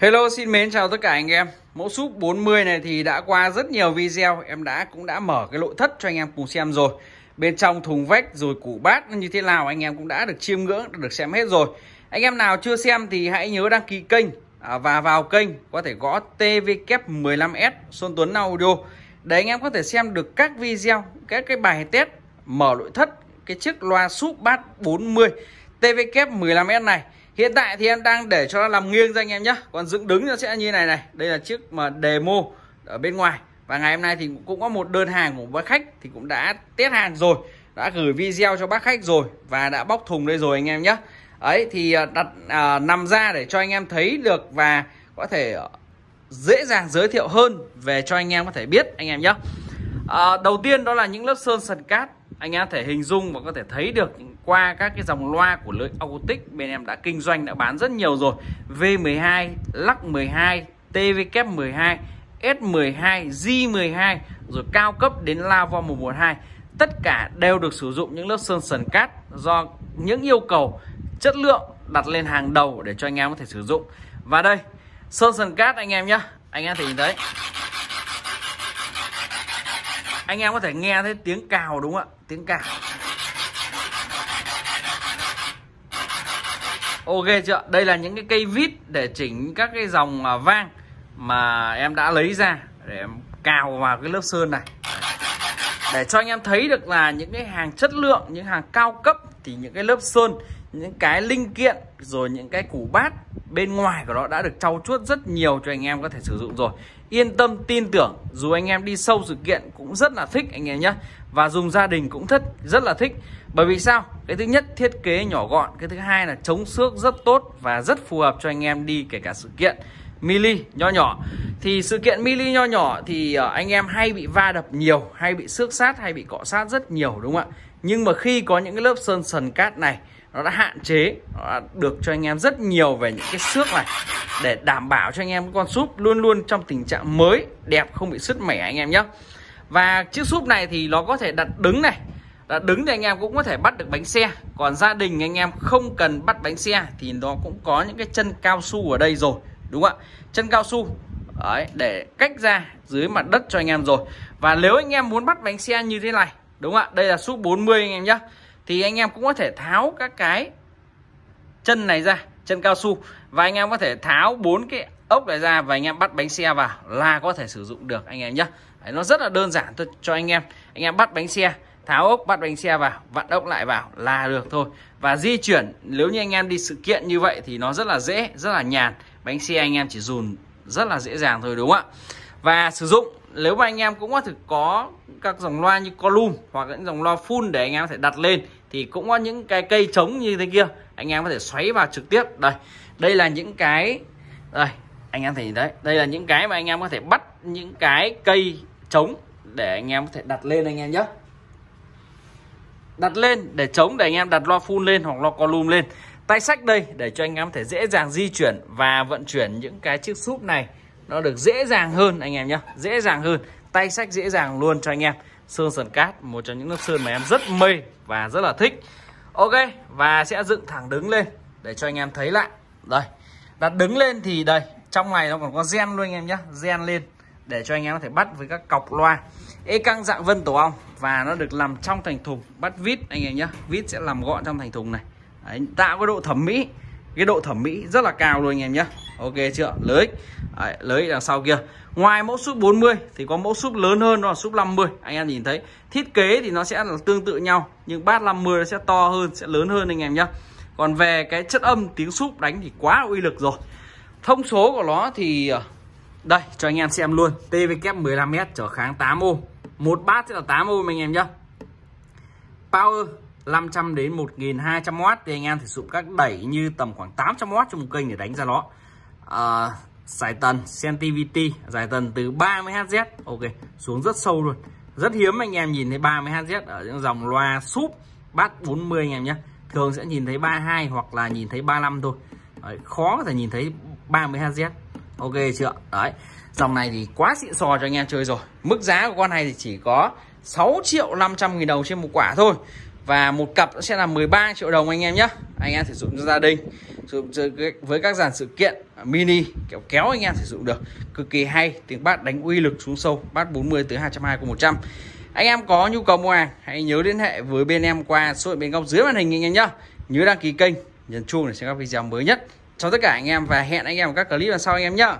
Hello, xin mến, chào tất cả anh em. Mẫu súp 40 này thì đã qua rất nhiều video. Em đã, cũng đã mở cái nội thất cho anh em cùng xem rồi. Bên trong thùng vách, rồi củ bát như thế nào, anh em cũng đã được chiêm ngưỡng Được xem hết rồi. Anh em nào chưa xem thì hãy nhớ đăng ký kênh à, Và vào kênh, có thể gõ TVK15S Xuân Tuấn Audio. Để anh em có thể xem được các video, Các cái bài test, mở nội thất, Cái chiếc loa súp bát 40 TVK15S này. Hiện tại thì em đang để cho nó làm nghiêng ra anh em nhé Còn dựng đứng nó sẽ như này này. Đây là chiếc mà demo ở bên ngoài. Và ngày hôm nay thì cũng có một đơn hàng của bác khách Thì cũng đã test hàng rồi. Đã gửi video cho bác khách rồi Và đã bóc thùng đây rồi anh em nhé ấy thì à, đặt à, nằm ra để cho anh em thấy được Và có thể ờ, dễ dàng giới thiệu hơn Về cho anh em có thể biết anh em nhé à, Đầu tiên đó là những lớp sơn sần cát. Anh em có thể hình dung và có thể thấy được qua các cái dòng loa của lưới acoustic bên em đã kinh doanh, đã bán rất nhiều rồi. V12 lắc 12 TVK 12 S12 J12 rồi cao cấp đến Lavo 112 tất cả đều được sử dụng những lớp sơn sần cát do những yêu cầu chất lượng đặt lên hàng đầu để cho anh em có thể sử dụng. Và đây, sơn sần cát anh em nhé anh em thể nhìn thấy. Anh em có thể nghe thấy tiếng cào đúng không ạ? Tiếng cào. Ok chưa? Đây là những cái cây vít để chỉnh các cái dòng à, vang mà em đã lấy ra để em cào vào cái lớp sơn này. Để cho anh em thấy được là những cái hàng chất lượng, những hàng cao cấp thì những cái lớp sơn, những cái linh kiện, rồi những cái củ bát bên ngoài của nó đã được trau chuốt rất nhiều cho anh em có thể sử dụng rồi. Yên tâm, tin tưởng, dù anh em đi sâu sự kiện cũng rất là thích anh em nhé. Và dùng gia đình cũng thích, rất là thích. Bởi vì sao? Cái thứ nhất, thiết kế nhỏ gọn. Cái thứ hai là chống xước rất tốt và rất phù hợp cho anh em đi kể cả sự kiện mili nho nhỏ. Thì sự kiện mili nho nhỏ thì ờ, anh em hay bị va đập nhiều, hay bị xước sát, hay bị cọ sát rất nhiều, đúng không ạ? Nhưng mà khi có những cái lớp sơn sần cát này nó đã hạn chế nó đã được cho anh em rất nhiều về những cái xước này để đảm bảo cho anh em con súp luôn luôn trong tình trạng mới đẹp không bị sứt mẻ anh em nhé. Và chiếc súp này thì nó có thể đặt đứng này đặt đứng thì anh em cũng có thể bắt được bánh xe. Còn gia đình anh em không cần bắt bánh xe thì nó cũng có những cái chân cao su ở đây rồi đúng không ạ? Chân cao su Đấy, để cách ra dưới mặt đất cho anh em rồi. Và nếu anh em muốn bắt bánh xe như thế này đúng không ạ? Đây là súp 40 anh em nhé thì anh em cũng có thể tháo các cái chân này ra chân cao su. Và anh em có thể tháo bốn cái ốc này ra và anh em bắt bánh xe vào là có thể sử dụng được anh em nhé Đấy, nó rất là đơn giản thôi cho anh em. Anh em bắt bánh xe tháo ốc bắt bánh xe vào vặn ốc lại vào là được thôi. Và di chuyển nếu như anh em đi sự kiện như vậy thì nó rất là dễ rất là nhàn. Bánh xe anh em chỉ dùn rất là dễ dàng thôi đúng không ạ? Và sử dụng nếu mà anh em cũng có thể có các dòng loa như column hoặc những dòng loa full để anh em có thể đặt lên, thì cũng có những cái cây trống như thế kia, anh em có thể xoáy vào trực tiếp. Đây đây là những cái, đây, anh em thấy đấy, đây là những cái mà anh em có thể bắt những cái cây trống để anh em có thể đặt lên anh em nhé đặt lên để chống để anh em đặt loa full lên hoặc loa column lên. Tay sách đây để cho anh em có thể dễ dàng di chuyển và vận chuyển những cái chiếc súp này nó được dễ dàng hơn anh em nhé. Dễ dàng hơn. Tay sách dễ dàng luôn cho anh em. Sơn sần cát một trong những lớp sơn mà em rất mê và rất là thích. Ok và sẽ dựng thẳng đứng lên để cho anh em thấy lại. Đây. Đặt đứng lên thì đây trong này nó còn có gen luôn anh em nhé. Gen lên để cho anh em có thể bắt với các cọc loa. Ê căng dạng vân tổ ong. Và nó được làm trong thành thùng bắt vít anh em nhé. Vít sẽ làm gọn trong thành thùng này. Đấy, tạo cái độ thẩm mỹ cái độ thẩm mỹ rất là cao luôn anh em nhé. Ok chưa? Lưới Đấy, lưới đằng sau kia. Ngoài mẫu súp 40 thì có mẫu súp lớn hơn đó là súp 50 anh em nhìn thấy. Thiết kế thì nó sẽ là tương tự nhau nhưng bát 50 nó sẽ to hơn sẽ lớn hơn anh em nhé. Còn về cái chất âm tiếng súp đánh thì quá uy lực rồi. Thông số của nó thì à, đây cho anh em xem luôn. TVK 15m trở kháng 8 ohm. Một bát sẽ là 8 ohm anh em nhé. Power. 500 đến 1200W thì anh em sử dụng các đẩy như tầm khoảng 800W trong một kênh để đánh ra nó. Ờ, à, giải tần sensitivity giải tần từ 30Hz ok xuống rất sâu luôn. Rất hiếm anh em nhìn thấy 30Hz ở những dòng loa súp bát 40 anh em nhé. Thường sẽ nhìn thấy 32 hoặc là nhìn thấy 35 thôi. Đấy, khó có thể nhìn thấy 30Hz ok chưa? Đấy dòng này thì quá xịn sò cho anh em chơi rồi. Mức giá của con này thì chỉ có 6 triệu 500 nghìn đồng trên một quả thôi và một cặp sẽ là 13 triệu đồng anh em nhé anh em sử dụng cho gia đình, sử dụng với các dàn sự kiện mini kéo kéo anh em sử dụng được. Cực kỳ hay, tiếng bát đánh uy lực xuống sâu, bát 40 tới 220 của 100 anh em có nhu cầu mua hàng, hãy nhớ liên hệ với bên em qua số điện bên góc dưới màn hình anh em nhé nhớ đăng ký kênh, nhấn chuông để xem các video mới nhất. Cho tất cả anh em và hẹn anh em các clip lần sau anh em nhé